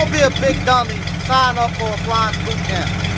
Don't be a big dummy. Sign up for a flying boot camp.